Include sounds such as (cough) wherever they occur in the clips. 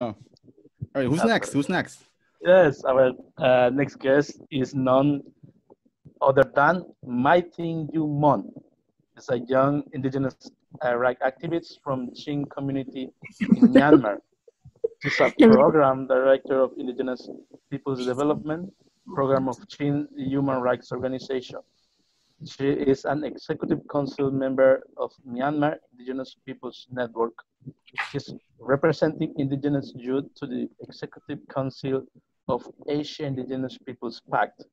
Oh, all right. Who's next? Who's next? Yes, our uh, next guest is none other than Mai Thin Yu Mon. He's a young indigenous uh, right activist from Chin community in (laughs) Myanmar. She's a program director of Indigenous Peoples Development Program of Chin Human Rights Organization. She is an executive council member of Myanmar Indigenous Peoples Network. She's representing indigenous youth to the executive council of Asia Indigenous Peoples Pact.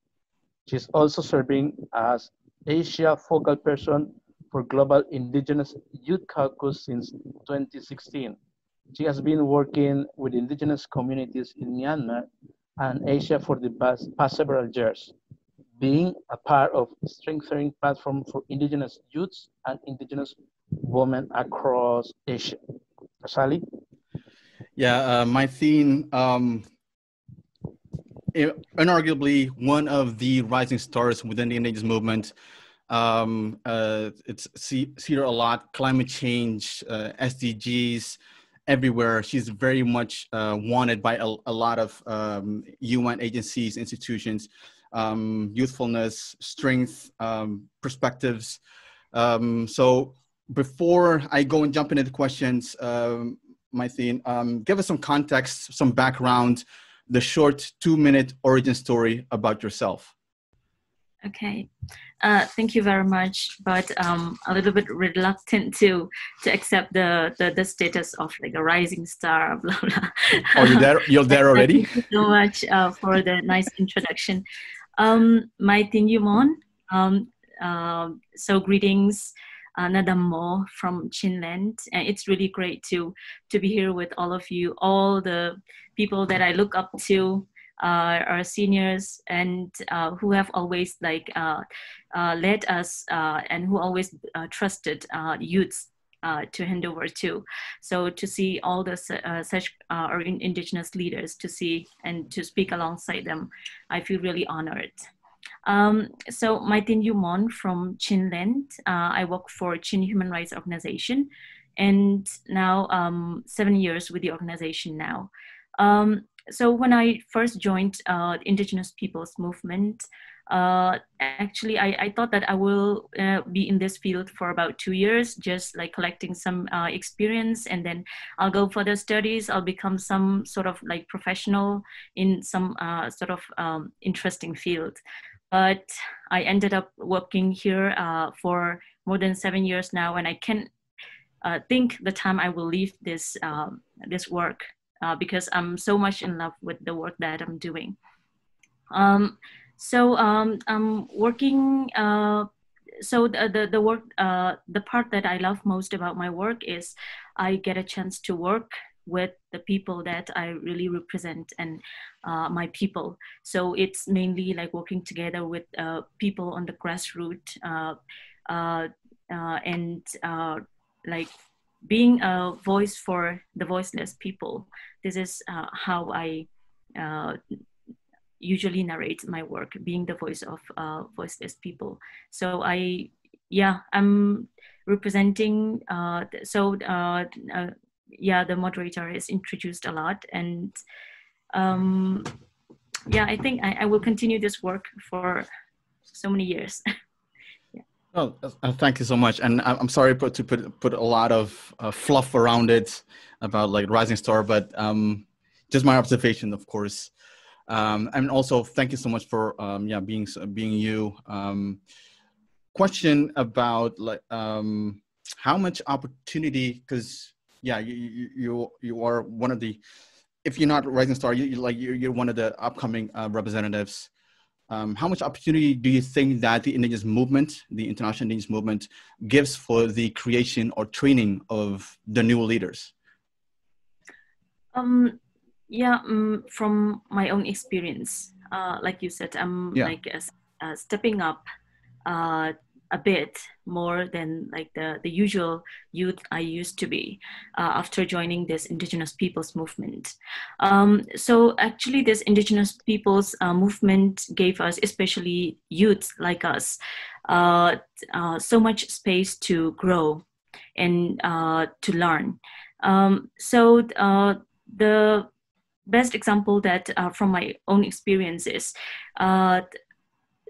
She's also serving as Asia focal person for Global Indigenous Youth Caucus since 2016. She has been working with indigenous communities in Myanmar and Asia for the past, past several years, being a part of strengthening platform for indigenous youths and indigenous women across Asia. Sally? Yeah, uh, Mai Thin, um, inarguably one of the rising stars within the indigenous movement. Um, uh, it's see, see her a lot, climate change, uh, SDGs, everywhere. She's very much uh, wanted by a, a lot of um, UN agencies, institutions, um, youthfulness, strength, um, perspectives. Um, so before I go and jump into the questions, um, Mai Thin, um, give us some context, some background, the short two minute origin story about yourself. Okay, uh, thank you very much, but um, a little bit reluctant to to accept the the, the status of like a rising star. (laughs) Blah blah. Oh, you're there. You're there (laughs) already. thank you so much uh, for the nice introduction. Um, Mai Thin Yu Mon. Um, uh, so greetings, uh, Nadamo from Chinland, and it's really great to to be here with all of you, all the people that I look up to uh, our seniors and uh, who have always like uh, uh led us uh, and who always uh, trusted youths to hand over to. So to see all the such our indigenous leaders to see and to speak alongside them, I feel really honored. Um, so Mai Thin Yu Mon from Chinland, I work for Chin Human Rights Organization and now um, seven years with the organization now. Um, so when I first joined uh, Indigenous Peoples Movement, uh, actually I, I, thought that I will uh, be in this field for about two years, just like collecting some uh, experience, and then I'll go further studies. I'll become some sort of like professional in some uh, sort of um, interesting field. But I ended up working here uh, for more than seven years now, and I can uh, think the time I will leave this um, this work uh, because I'm so much in love with the work that I'm doing. Um, so um, I'm working. Uh, so the the, the work uh, the part that I love most about my work is I get a chance to work with the people that I really represent and uh, my people. So it's mainly like working together with uh, people on the grassroots uh, uh, uh and uh, like being a voice for the voiceless people. This is how I usually narrate my work, being the voice of voiceless people. So I, yeah, I'm representing. So yeah, the moderator is introduced a lot, and um, yeah, I think I, I will continue this work for so many years. (laughs) Oh, uh, thank you so much. And I'm sorry to put put a lot of uh, fluff around it about like Rising Star, but um, just my observation, of course. Um, and also, thank you so much for um, yeah being being you. Um, question about like um, how much opportunity? Because yeah, you, you you are one of the if you're not Rising Star, you, you like you're, you're one of the upcoming uh, representatives um, how much opportunity do you think that the indigenous movement, the international indigenous movement, gives for the creation or training of the new leaders? Um, yeah, um, from my own experience, uh, like you said, I'm yeah. like uh, uh, stepping up uh, a bit more than like the, the usual youth I used to be uh, after joining this indigenous peoples movement. Um, so actually this indigenous peoples uh, movement gave us, especially youth like us, uh, uh so much space to grow and uh, to learn. Um, so uh, the best example that from my own experiences,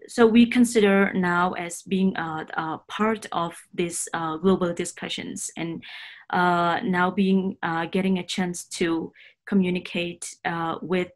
so we consider now as being uh, uh part of these uh, global discussions and uh, now being getting a chance to communicate with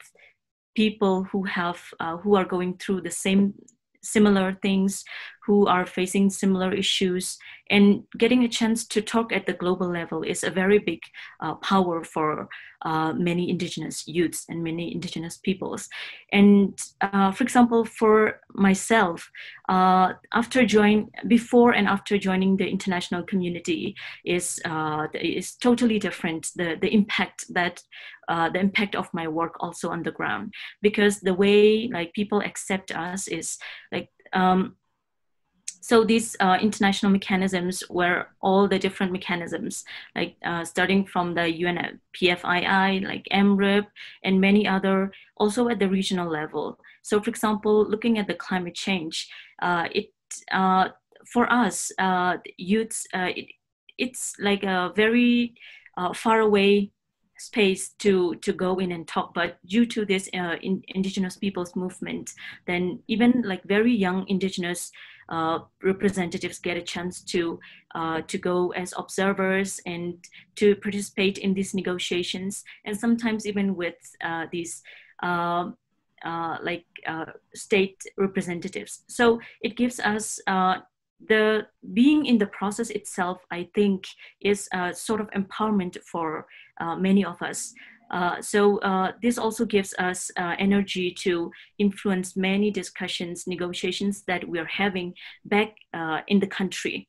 people who have who are going through the same similar things, who are facing similar issues, and getting a chance to talk at the global level is a very big uh, power for uh, many indigenous youths and many indigenous peoples. And uh, for example, for myself, uh, after join before and after joining the international community is uh, is totally different. The the impact that uh, the impact of my work also on the ground because the way like people accept us is like um, so these uh, international mechanisms were all the different mechanisms, like uh, starting from the UN PFII, like MRIP, and many other, also at the regional level. So for example, looking at the climate change, uh, it uh, for us, uh, youths, uh, it, it's like a very far away space to to go in and talk but due to this uh, in, indigenous peoples movement then even like very young indigenous uh, representatives get a chance to uh, to go as observers and to participate in these negotiations and sometimes even with uh, these um, uh, like uh, state representatives so it gives us the being in the process itself, I think, is a sort of empowerment for uh, many of us. Uh, so uh, this also gives us uh, energy to influence many discussions, negotiations that we are having back uh, in the country.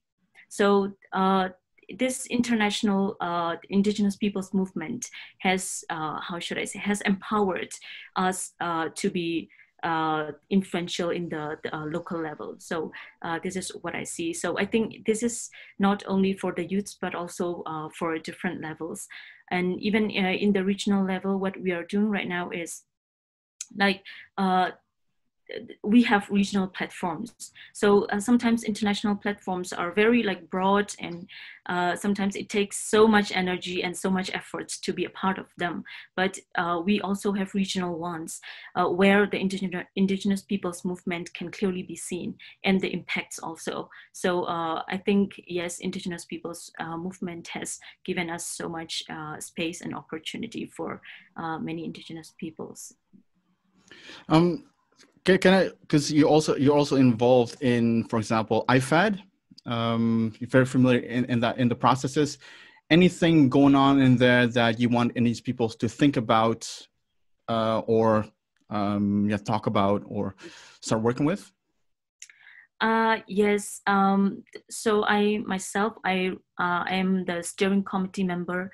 So uh, this international indigenous peoples movement has, how should I say, has empowered us to be uh, influential in the, the uh, local level. So uh, this is what I see. So I think this is not only for the youths, but also uh, for different levels. And even uh, in the regional level, what we are doing right now is like uh, we have regional platforms. So uh, sometimes international platforms are very like broad and uh, sometimes it takes so much energy and so much effort to be a part of them. But uh, we also have regional ones uh, where the indigenous, indigenous peoples movement can clearly be seen and the impacts also. So uh, I think, yes, indigenous peoples uh, movement has given us so much space and opportunity for many indigenous peoples. Um, can, can I? Because you also you're also involved in, for example, IFAD. Um, you're very familiar in, in that in the processes. Anything going on in there that you want these people to think about, uh, or um, yeah, talk about, or start working with? Uh, yes. Um, so I myself, I uh, am the steering committee member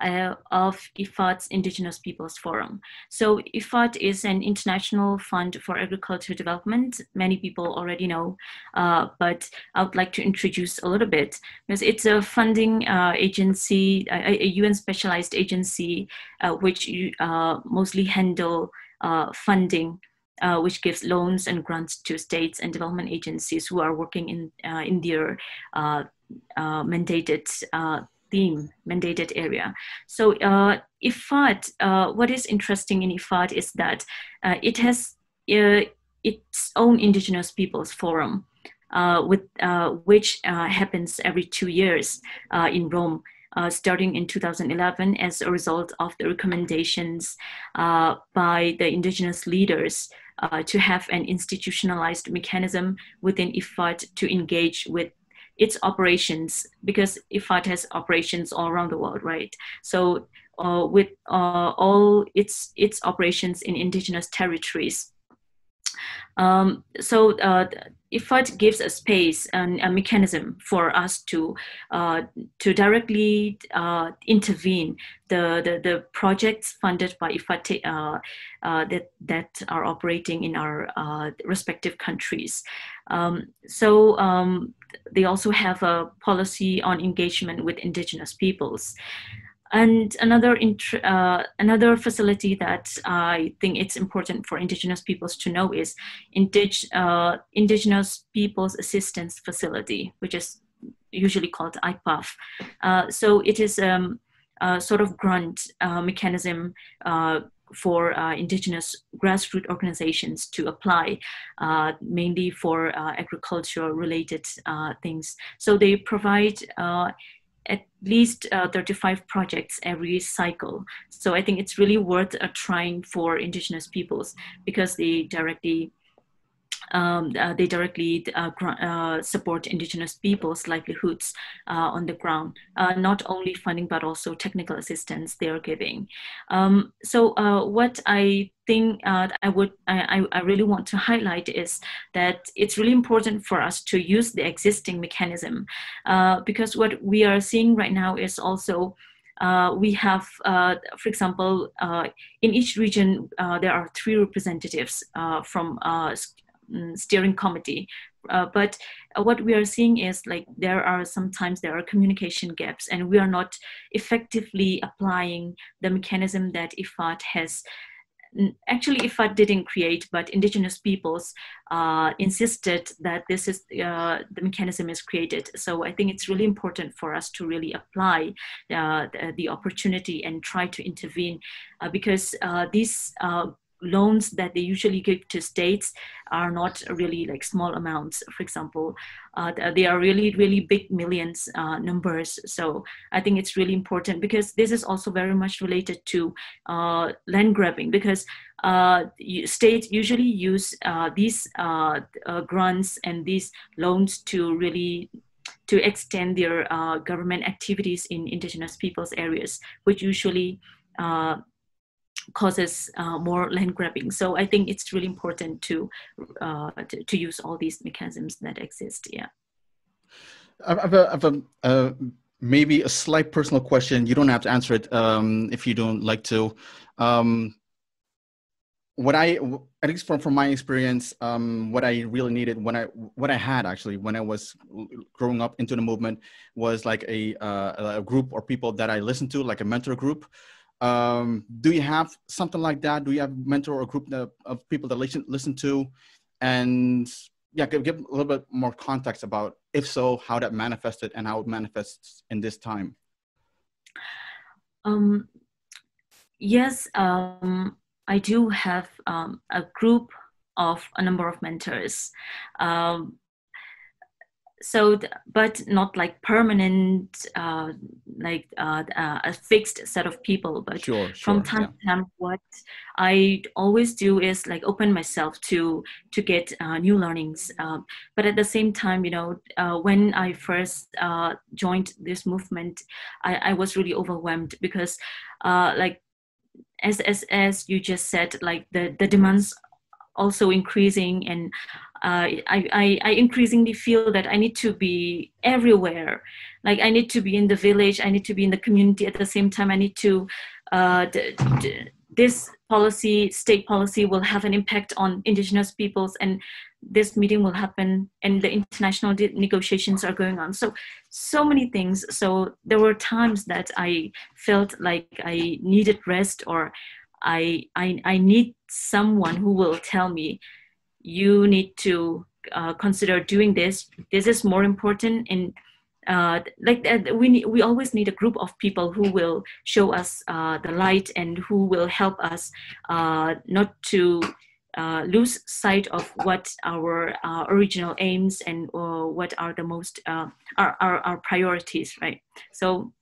uh, of IFAD's Indigenous Peoples Forum. So IFAD is an international fund for agriculture development. Many people already know, uh, but I would like to introduce a little bit because it's a funding uh, agency, a, a, UN specialized agency, uh, which uh, mostly handle uh, funding uh, which gives loans and grants to states and development agencies who are working in uh, in their uh, mandated mandated area. So uh, IFAD, uh, what is interesting in IFAD is that uh, it has uh, its own indigenous peoples forum, uh, with uh, which happens every two years in Rome. starting in 2011 as a result of the recommendations by the indigenous leaders to have an institutionalized mechanism within IFAD to engage with its operations because IFAD has operations all around the world, right? So uh, with uh, all its its operations in indigenous territories. Um, so uh, IFAD gives a space and a mechanism for us to uh, to directly uh, intervene the, the, the projects funded by IFAD uh, uh, that that are operating in our uh, respective countries. Um, so um, they also have a policy on engagement with indigenous peoples. And another uh, another facility that I think it's important for Indigenous peoples to know is Indig- uh, Indigenous Peoples Assistance Facility, which is usually called IPAF. Uh, so it is um, uh, sort of grant uh, mechanism uh, for uh, indigenous grassroots organizations to apply, mainly for uh, agriculture related things. So they provide at least uh, 35 projects every cycle. So I think it's really worth trying for indigenous peoples because they directly um, uh, they directly uh, uh, support indigenous people's livelihoods uh, on the ground, uh, not only funding but also technical assistance they are giving. Um, so uh, what I think I would I, I really want to highlight is that it's really important for us to use the existing mechanism because what we are seeing right now is also uh, we have, uh, for example, uh, in each region, there are three representatives from Mm, steering committee. Uh, but uh, what we are seeing is like there are sometimes there are communication gaps, and we are not effectively applying the mechanism that IFAD has. Actually, IFAD didn't create, but indigenous peoples uh, insisted that this is uh, the mechanism is created. So I think it's really important for us to really apply uh, the, the, opportunity and try to intervene uh, because these loans that they usually give to states are not really like small amounts. For example uh, they are really really big millions uh, numbers. So i think it's really important because this is also very much related to uh, land grabbing because uh, states usually use uh, these uh, grants and these loans to really to extend their government activities in indigenous peoples areas which usually causes uh, more land grabbing. So I think it's really important to, uh, to, to use all these mechanisms that exist. Yeah. I have a, I have a uh, maybe a slight personal question. You don't have to answer it um, if you don't like to. Um, what I, at least from, from my experience, um, what I really needed when I, what I had actually when I was growing up into the movement was like a, uh, a group or people that I listened to, like a mentor group, um, do you have something like that? Do you have mentor or group that, of people that listen listen to, and yeah, give, give a little bit more context about if so, how that manifested and how it manifests in this time. Um, yes, um, I do have um, a group of a number of mentors. Um, so but not like permanent uh, like uh, uh, a fixed set of people but sure, from time yeah. to time what i always do is like open myself to to get uh, new learnings um, but at the same time you know uh, when i first uh, joined this movement I, I was really overwhelmed because like as as as you just said like the the demands also increasing and uh, I, I, increasingly feel that I need to be everywhere. Like I need to be in the village, I need to be in the community at the same time. I need to, uh, this policy, state policy will have an impact on indigenous peoples and this meeting will happen and the international negotiations are going on. So, so many things. So there were times that I felt like I needed rest or I, I, I need someone who will tell me, you need to uh, consider doing this. This is more important in uh, like uh, we need, we always need a group of people who will show us uh, the light and who will help us uh, not to uh, lose sight of what our original aims and what are the most our, our, our priorities right so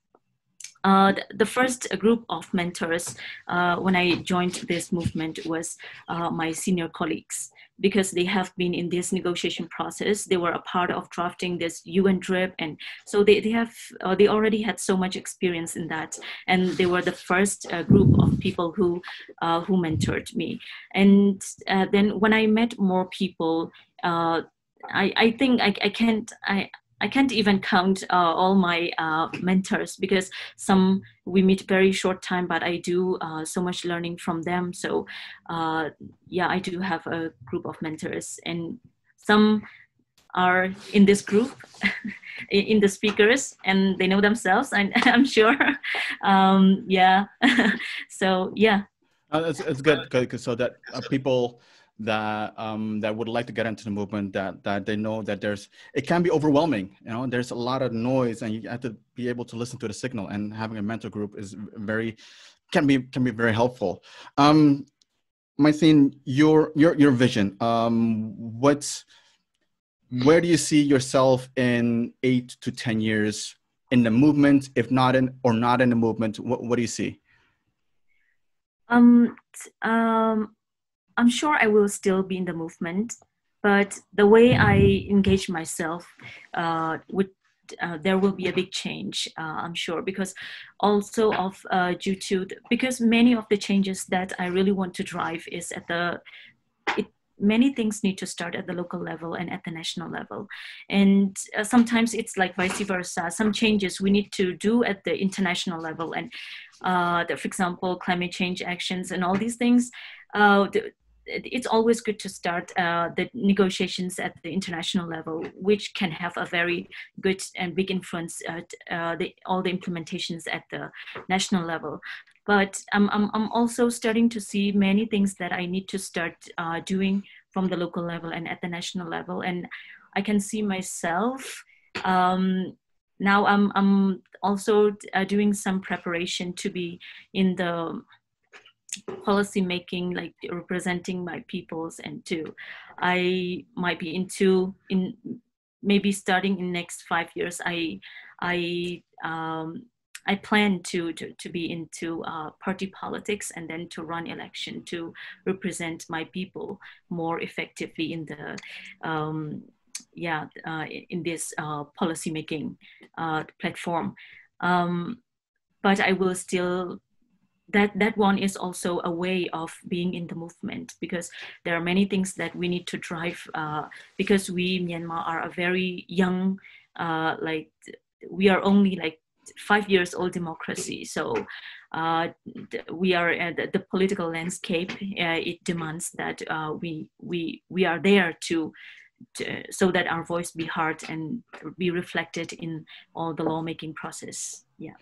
uh, the first group of mentors uh, when I joined this movement was uh, my senior colleagues because they have been in this negotiation process. They were a part of drafting this UN UNDRIP, and so they, they have uh, they already had so much experience in that, and they were the first uh, group of people who uh, who mentored me. And then when I met more people. I, I think I, I can't I, I can't even count uh, all my uh, mentors because some we meet very short time, but I do uh, so much learning from them. So uh, yeah, I do have a group of mentors, and some are in this group, (laughs) in the speakers, and they know themselves. I, (laughs) I'm sure. Um, yeah. (laughs) so yeah. Uh, it's, it's good, because so that uh, people that um, that would like to get into the movement that that they know that there's it can be overwhelming you know? There's a lot of noise and you have to be able to listen to the signal and having a mentor group is very can be can be very helpful. Um Mai Thin, your your your vision um what's where do you see yourself in eight to ten years in the movement? If not in or not in the movement what, what do you see? Um, um I'm sure I will still be in the movement, but the way I engage myself uh, uh, there will be a big change, uh, I'm sure, because also of uh, due to the, because many of the changes that I really want to drive is at the it, many things need to start at the local level and at the national level, and uh, sometimes it's like vice versa. Some changes we need to do at the international level, and uh, the, for example, climate change actions and all these things. Uh, the, it's always good to start uh, the negotiations at the international level, which can have a very good and big influence at uh, the, all the implementations at the national level. But I'm, I'm, I'm also starting to see many things that I need to start uh, doing from the local level and at the national level. And I can see myself um, now I'm, I'm also uh, doing some preparation to be in the policy making like representing my peoples and to i might be into in maybe starting in next five years i i um, I plan to, to, to be into uh, party politics and then to run election to represent my people more effectively in the um, yeah uh, in this uh, policy making uh, platform. Um, but I will still that that one is also a way of being in the movement because there are many things that we need to drive uh, because we Myanmar are a very young uh, like we are only like five years old democracy. So uh, we are uh, the, the, political landscape uh, it demands that uh, we we we are there to, to so that our voice be heard and be reflected in all the lawmaking process. Yeah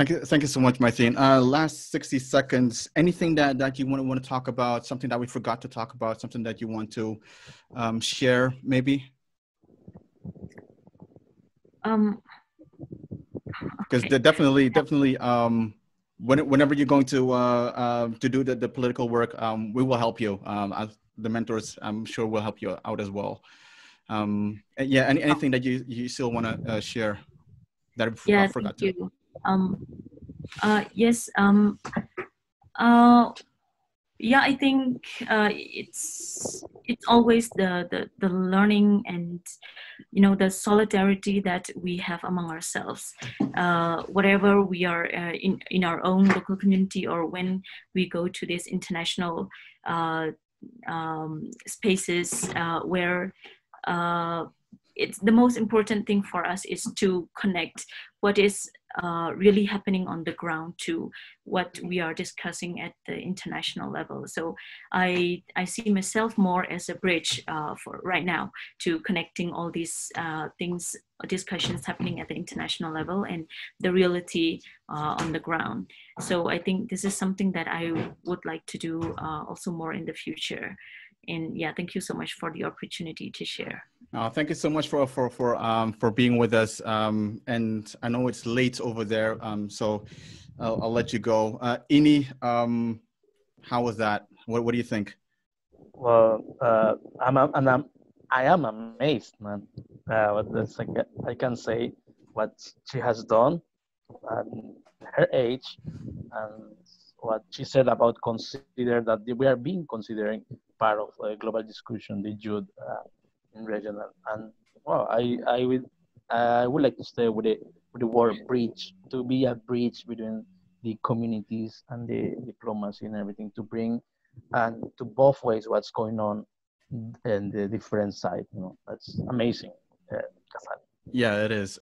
Thank you, thank you so much, Mai Thin. Uh, last 60 seconds, anything that, that you want to, want to talk about, something that we forgot to talk about, something that you want to um, share, maybe? Um, because okay. definitely, definitely, um, when, whenever you're going to uh, uh, to do the, the political work, um, we will help you. Um, as the mentors, I'm sure will help you out as well. Um, yeah, any, anything that you, you still want to uh, share that I yeah, forgot to? You. Um, uh, yes. Um, uh, yeah, I think uh, it's it's always the, the the learning and you know the solidarity that we have among ourselves. Uh, whatever we are uh, in in our own local community or when we go to these international uh, um, spaces uh, where uh, it's the most important thing for us is to connect what is uh, really happening on the ground to what we are discussing at the international level. So I, I see myself more as a bridge uh, for right now to connecting all these uh, things, discussions happening at the international level and the reality uh, on the ground. So I think this is something that I would like to do uh, also more in the future. And yeah, thank you so much for the opportunity to share. Uh, thank you so much for for for um, for being with us. Um, and I know it's late over there, um, so I'll, I'll, let you go. Uh, Ini, um, how was that? What What do you think? Well, uh, I'm, I'm, I'm I am amazed, man. Uh, I can say what she has done at her age and what she said about consider that we are being considering part of a global discussion, the youth uh, in regional. And well, I I would I would like to stay with the with the word bridge to be a bridge between the communities and the diplomacy and everything to bring and to both ways what's going on and the different side. You know, that's amazing. Uh, yeah, it is.